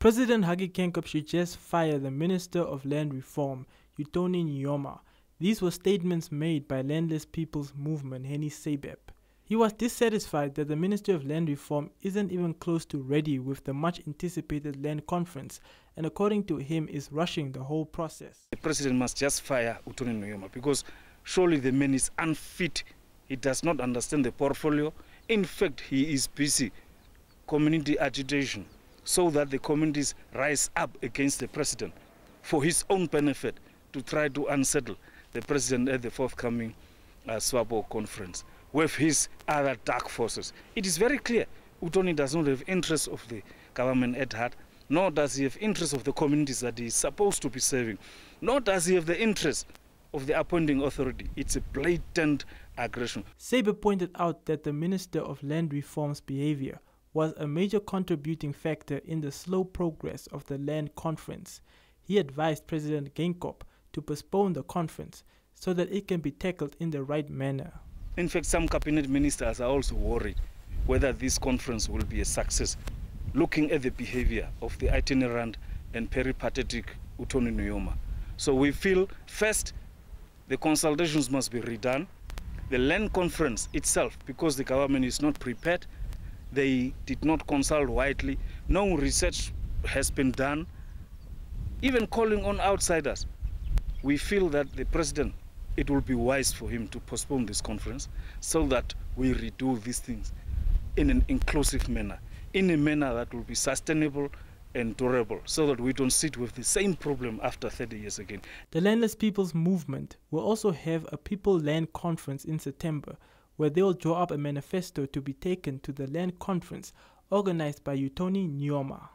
President Hage Geingob should just fire the Minister of Land Reform, Utoni Nujoma. These were statements made by Landless People's Movement, Henny Seibeb. He was dissatisfied that the Ministry of Land Reform isn't even close to ready with the much anticipated land conference and according to him is rushing the whole process. The president must just fire Utoni Nujoma because surely the man is unfit. He does not understand the portfolio. In fact, he is busy community agitation so that the communities rise up against the president for his own benefit to try to unsettle the president at the forthcoming uh, conference with his other dark forces. It is very clear Utoni does not have interests of the government at heart, nor does he have interests of the communities that he is supposed to be serving, nor does he have the interest of the appointing authority. It's a blatant aggression. Seibeb pointed out that the Minister of Land Reform's behavior was a major contributing factor in the slow progress of the land conference. He advised President Geingob to postpone the conference so that it can be tackled in the right manner. In fact, some cabinet ministers are also worried whether this conference will be a success, looking at the behavior of the itinerant and peripatetic Utoni Nujoma. So we feel, first, the consultations must be redone. The land conference itself, because the government is not prepared, they did not consult widely. No research has been done. Even calling on outsiders. We feel that the president, it will be wise for him to postpone this conference so that we redo these things in an inclusive manner, in a manner that will be sustainable and durable so that we don't sit with the same problem after 30 years again. The Landless People's Movement will also have a People Land Conference in September where they will draw up a manifesto to be taken to the land conference organized by Utoni Nujoma.